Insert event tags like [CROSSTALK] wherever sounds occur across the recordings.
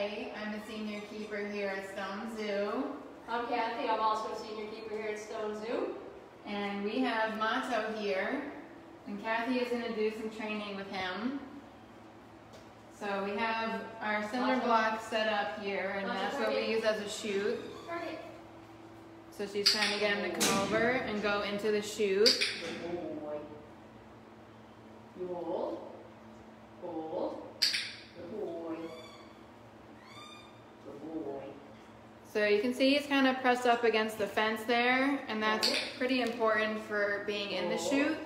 I'm a senior keeper here at Stone Zoo. I'm Cathy. I'm also a senior keeper here at Stone Zoo. And we have Mato here. And Cathy is going to do some training with him. So we have our cinder block set up here, and that's what we use as a chute. So she's trying to get him to come over and go into the chute. You hold. Hold. Good boy. Good boy. So you can see he's kind of pressed up against the fence there, and that's pretty important for being in the chute.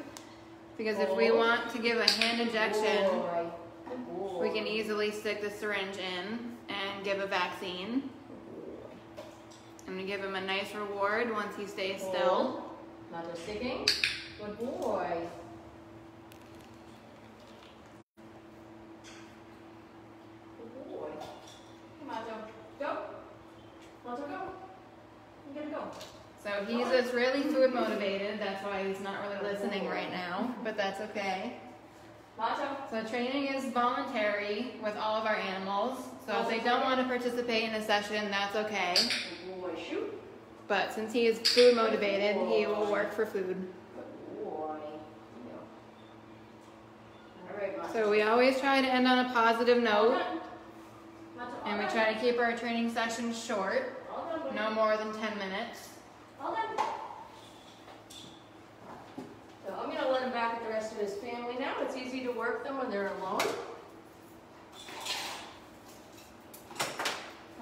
Because if we want to give a hand injection, we can easily stick the syringe in and give a vaccine. I'm gonna give him a nice reward once he stays still. Just sticking. Good boy. Good boy. Come on, Joe. Go. Mato, go. You gotta go. So he's really food motivated. That's why he's not really listening right now, but that's okay. So training is voluntary with all of our animals. So if they don't want to participate in a session, that's okay. Good boy. Shoot. But since he is food motivated, he will work for food. Good boy. Yeah. All right, Mato. So we always try to end on a positive note, done. Mato, all and we try to keep our training sessions short, All done, buddy. no more than 10 minutes. All done. So I'm gonna let him back with the rest of his family now. It's easy to work them when they're alone.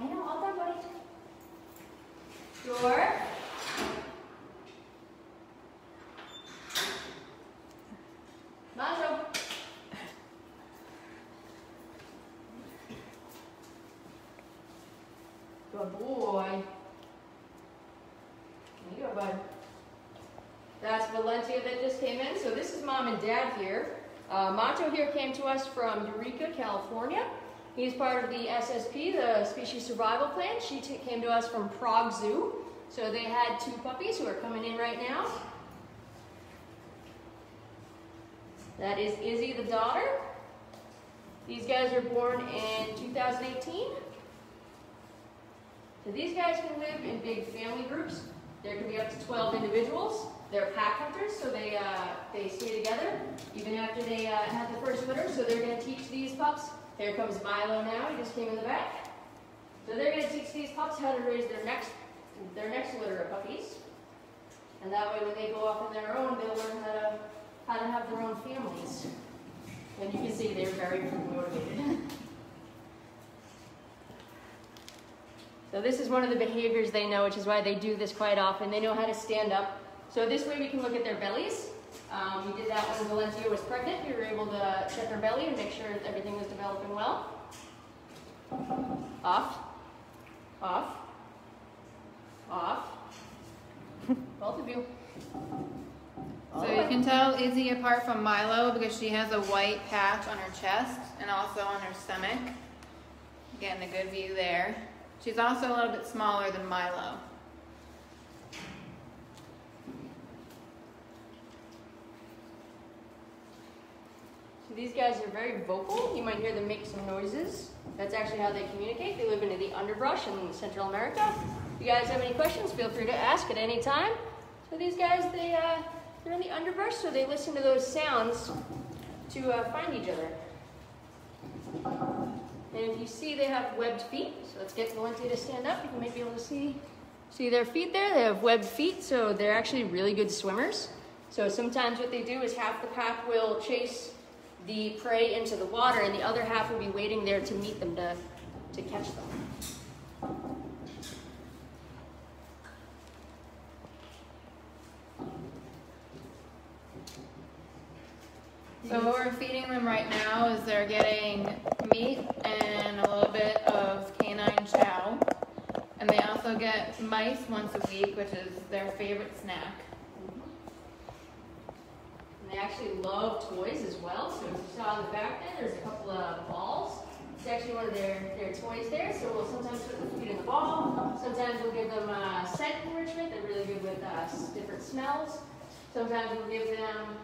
I know, all done, buddy. Door. Mato. Good boy. There you go, bud. That's Valentia that just came in. So this is mom and dad here. Uh, Mato here came to us from Eureka, California. He's part of the SSP, the Species Survival Plan. She came to us from Prague Zoo. So they had two puppies who are coming in right now. That is Izzy, the daughter. These guys were born in 2018. So these guys can live in big family groups. There can be up to 12 individuals. They're pack hunters, so they uh, they stay together even after they uh, have the first litter. So they're going to teach these pups. Here comes Milo now. He just came in the back. So they're going to teach these pups how to raise their next their next litter of puppies. And that way, when they go off on their own, they'll learn how to how to have their own families. And you can see they're very motivated. [LAUGHS] So this is one of the behaviors they know, which is why they do this quite often. They know how to stand up. So this way we can look at their bellies. Um, we did that when Valencia was pregnant. We were able to check her belly and make sure everything was developing well. Off, off, off. [LAUGHS] Both of you. So you can tell Izzy apart from Milo because she has a white patch on her chest and also on her stomach. Getting a good view there. She's also a little bit smaller than Milo. So these guys are very vocal. You might hear them make some noises. That's actually how they communicate. They live in the underbrush in Central America. If you guys have any questions, feel free to ask at any time. So these guys, they, uh, they're in the underbrush, so they listen to those sounds to uh, find each other. And if you see they have webbed feet, so let's get Valentia to stand up. You might be able to see, see their feet there. They have webbed feet, so they're actually really good swimmers. So sometimes what they do is half the pack will chase the prey into the water, and the other half will be waiting there to meet them to, to catch them. So what we're feeding them right now is they're getting meat and a little bit of canine chow. And they also get mice once a week, which is their favorite snack. And they actually love toys as well. So as you saw in the back there, there's a couple of balls. It's actually one of their, their toys there. So we'll sometimes put the in the ball. Sometimes we'll give them uh, scent enrichment. They're really good with uh, different smells. Sometimes we'll give them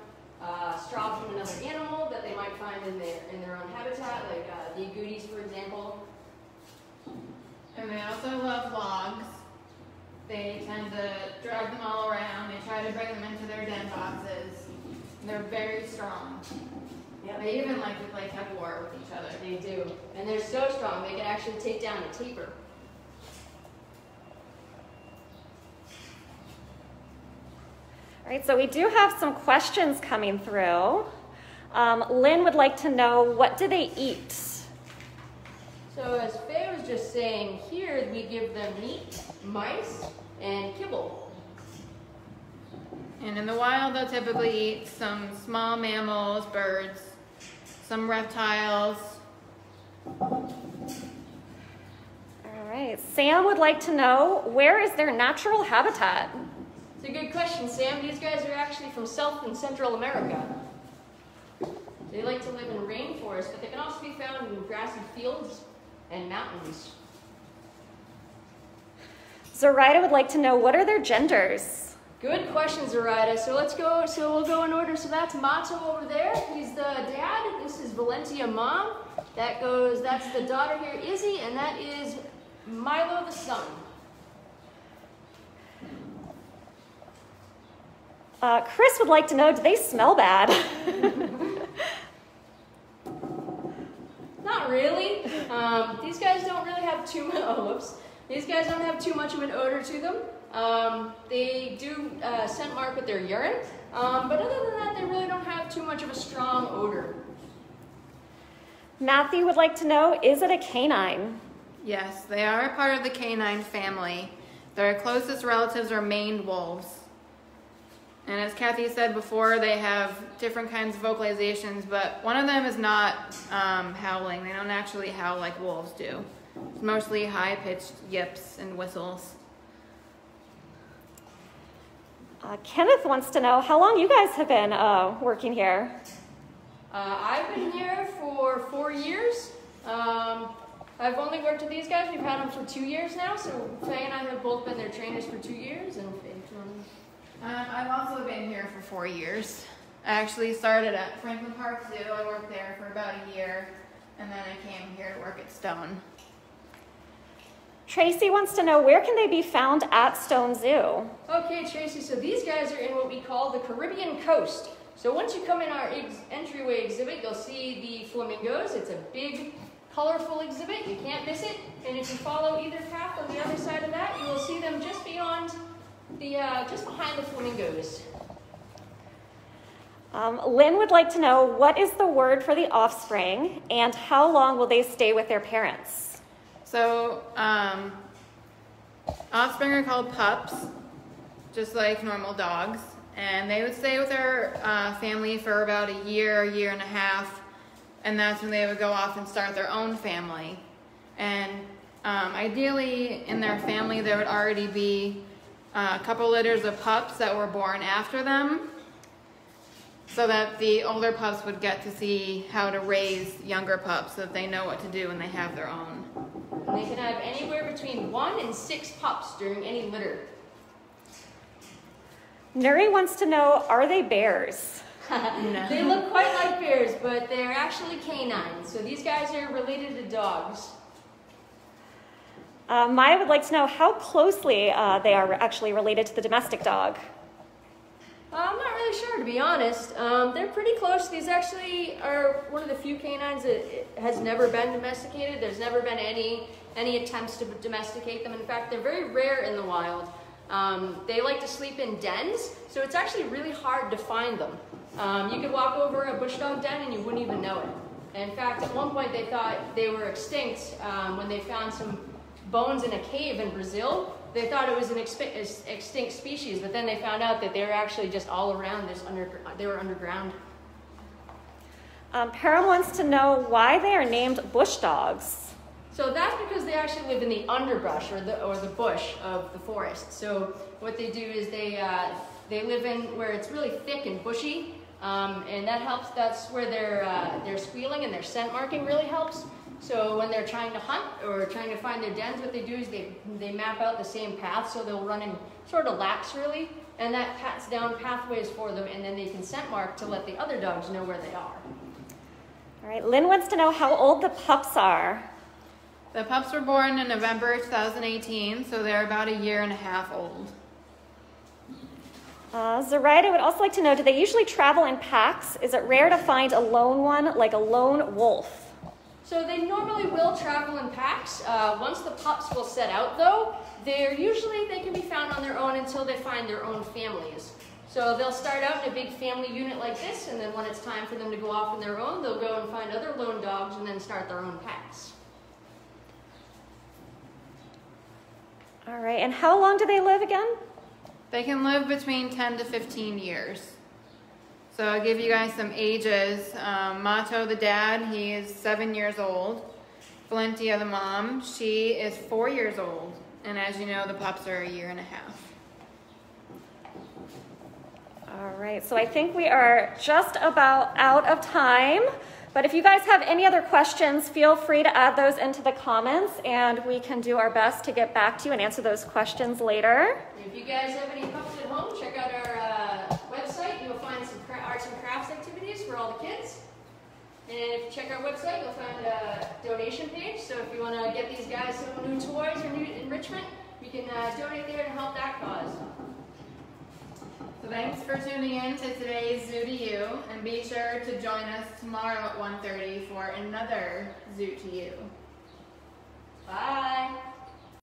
uh, straw from another animal that they might find in their in their own habitat, like uh, the agoutis, for example. And they also love logs. They tend to drag them all around. They try to bring them into their den boxes. They're very strong. Yeah, They even like to play tug of war with each other. They do. And they're so strong, they can actually take down a tapir. Right, so we do have some questions coming through. Um, Lynn would like to know what do they eat? So as Faye was just saying, here we give them meat, mice, and kibble. And in the wild, they'll typically eat some small mammals, birds, some reptiles. All right, Sam would like to know where is their natural habitat? It's a good question, Sam. These guys are actually from South and Central America. They like to live in rainforests, but they can also be found in grassy fields and mountains. Zoraida would like to know what are their genders? Good question, Zoraida. So let's go. So we'll go in order. So that's Mato over there. He's the dad. This is Valentia, mom. That goes. That's the daughter here, Izzy, and that is Milo, the son. Uh, Chris would like to know do they smell bad? [LAUGHS] Not really. Um, these guys don't really have too much. [LAUGHS] Oh, whoops. These guys don't have too much of an odor to them. Um, they do uh, scent mark with their urine, um, but other than that, they really don't have too much of a strong odor. Matthew would like to know is it a canine? Yes, they are a part of the canine family. Their closest relatives are maned wolves. And as Cathy said before, they have different kinds of vocalizations, but one of them is not um, howling. They don't actually howl like wolves do. It's mostly high pitched yips and whistles. Uh, Kenneth wants to know how long you guys have been uh, working here. Uh, I've been here for four years. Um, I've only worked with these guys. We've had them for two years now. So Faye and I have both been their trainers for two years, and Faye. Um, I've also been here for four years. I actually started at Franklin Park Zoo. I worked there for about a year, and then I came here to work at Stone. Tracy wants to know where can they be found at Stone Zoo? Okay, Tracy. So these guys are in what we call the Caribbean coast. So once you come in our ex- entryway exhibit, you'll see the flamingos. It's a big, colorful exhibit. You can't miss it. And if you follow either path on the other side of that, you will see them just beyond the, uh, just behind the flamingos. Um, Lynn would like to know what is the word for the offspring and how long will they stay with their parents? So, um, offspring are called pups, just like normal dogs, and they would stay with their uh, family for about a year, a year and a half, and that's when they would go off and start their own family. And um, ideally, in their family, there would already be uh, a couple litters of pups that were born after them, so that the older pups would get to see how to raise younger pups so that they know what to do when they have their own. And they can have anywhere between one and six pups during any litter. Nuri wants to know are they bears? [LAUGHS] no. They look quite like bears, but they're actually canines. So these guys are related to dogs. Uh, Maya would like to know how closely uh, they are actually related to the domestic dog. Uh, I'm not really sure, to be honest. Um, they're pretty close. These actually are one of the few canines that has never been domesticated. There's never been any any attempts to domesticate them. In fact, they're very rare in the wild. Um, they like to sleep in dens, so it's actually really hard to find them. Um, you could walk over a bush dog den and you wouldn't even know it. In fact, at one point they thought they were extinct um, when they found some bones in a cave in Brazil. They thought it was an extinct species, but then they found out that they were actually just all around this under, they were underground. Um, Param wants to know why they are named bush dogs. So that's because they actually live in the underbrush or the, or the bush of the forest. So what they do is they, uh, they live in where it's really thick and bushy, um, and that helps. That's where their, uh, their squealing and their scent marking really helps. So when they're trying to hunt or trying to find their dens, what they do is they, they map out the same path, so they'll run in sort of laps really, and that pats down pathways for them, and then they can scent mark to let the other dogs know where they are. All right, Lynn wants to know how old the pups are. The pups were born in November 2018, so they're about a year and a half old. Uh, Zoraida would also like to know do they usually travel in packs? Is it rare to find a lone one, like a lone wolf? So they normally will travel in packs. Uh, once the pups will set out, though, they're usually they can be found on their own until they find their own families. So they'll start out in a big family unit like this, and then when it's time for them to go off on their own, they'll go and find other lone dogs and then start their own packs. All right, and how long do they live again? They can live between 10 to 15 years. So I'll give you guys some ages. Um, Mato, the dad, he is seven years old. Valentia, the mom, she is four years old. And as you know, the pups are a year and a half. All right, so I think we are just about out of time. But if you guys have any other questions, feel free to add those into the comments and we can do our best to get back to you and answer those questions later. If you guys have any pups at home, check out our uh, website. You'll find some cra- arts and crafts activities for all the kids. And if you check our website, you'll find a donation page. So if you want to get these guys some new toys or new enrichment, you can uh, donate there to help that cause. So thanks for tuning in to today's Zoo to You. And be sure to join us tomorrow at 1.30 for another Zoo to You. Bye.